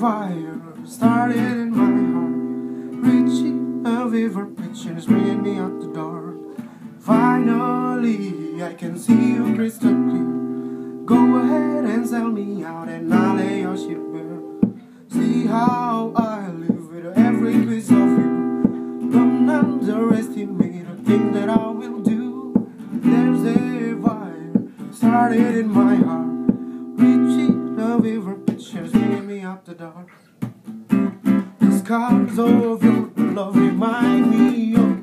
fire started in my heart, reaching a river pitch and it's bringing me out the dark. Finally, I can see you crystal clear. Go ahead and sell me out, and I'll lay your ship bare. See how I live with every piece of you. Don't underestimate the thing that I will do. There's a fire started in my heart, reaching a river me out the dark. The scars of your love remind me of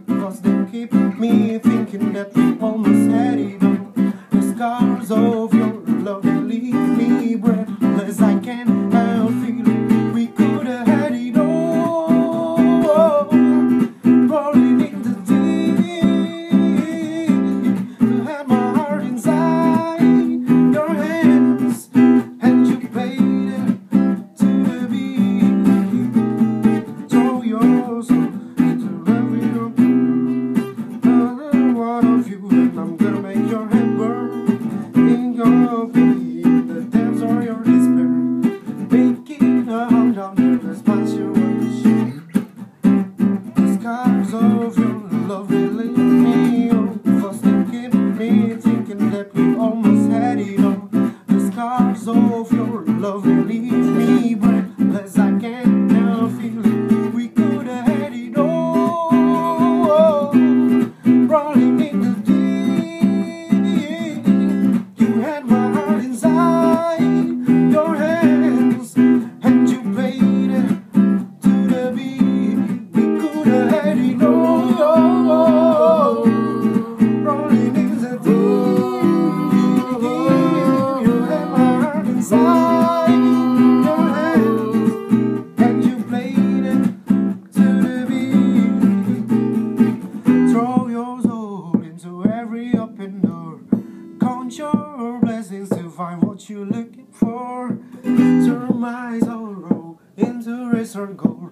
you're looking for. Turn my sorrow into razor gold.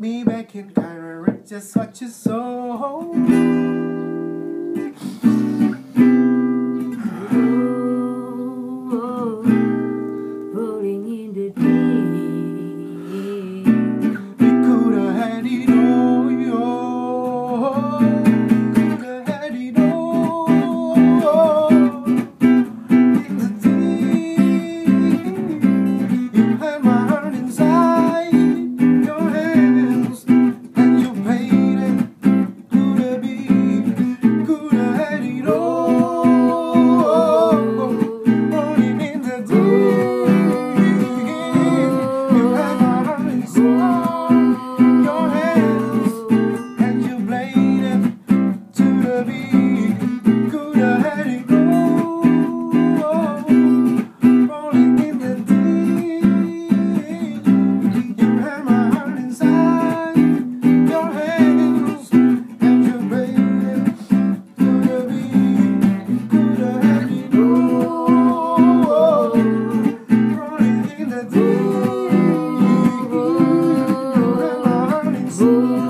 Me back in of just what you sold. you.